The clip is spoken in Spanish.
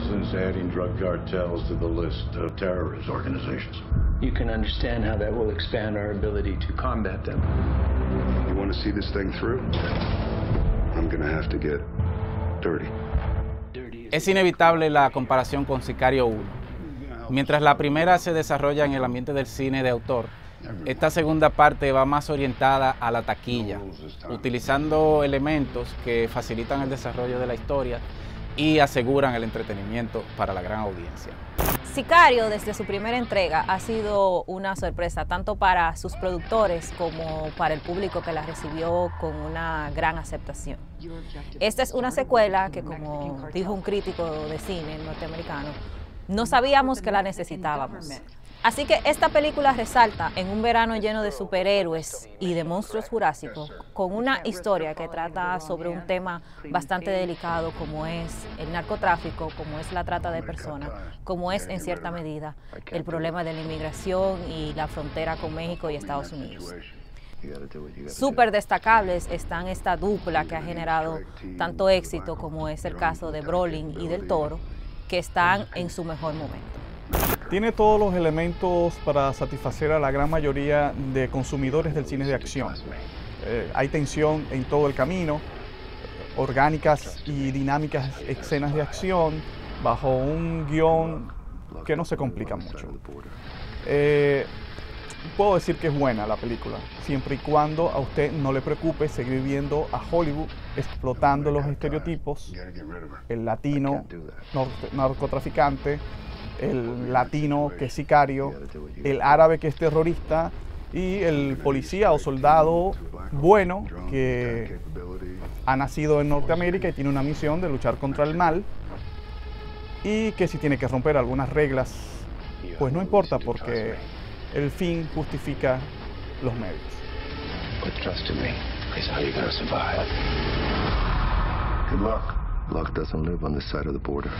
essence, adding drug cartels to the list of terrorist organizations. You can understand how that will expand our ability to combat them. You want to see this thing through? I'm going to have to get dirty. Es inevitable la comparación con Sicario 1. Mientras la primera se desarrolla en el ambiente del cine de autor, esta segunda parte va más orientada a la taquilla, utilizando elementos que facilitan el desarrollo de la historia y aseguran el entretenimiento para la gran audiencia. Sicario desde su primera entrega ha sido una sorpresa tanto para sus productores como para el público que la recibió con una gran aceptación. Esta es una secuela que como dijo un crítico de cine norteamericano, no sabíamos que la necesitábamos. Así que esta película resalta en un verano lleno de superhéroes y de monstruos jurásicos, con una historia que trata sobre un tema bastante delicado como es el narcotráfico, como es la trata de personas, como es en cierta medida el problema de la inmigración y la frontera con México y Estados Unidos. Súper destacables están esta dupla que ha generado tanto éxito como es el caso de Brolin y del Toro, que están en su mejor momento. Tiene todos los elementos para satisfacer a la gran mayoría de consumidores del cine de acción. Eh, hay tensión en todo el camino, orgánicas y dinámicas escenas de acción bajo un guion que no se complica mucho. Eh, puedo decir que es buena la película, siempre y cuando a usted no le preocupe seguir viendo a Hollywood explotando los estereotipos, el latino narcotraficante, el latino que es sicario, el árabe que es terrorista y el policía o soldado bueno que ha nacido en Norteamérica y tiene una misión de luchar contra el mal y que si tiene que romper algunas reglas, pues no importa porque el fin justifica los medios. Good luck. Luck doesn't live on this side of the border.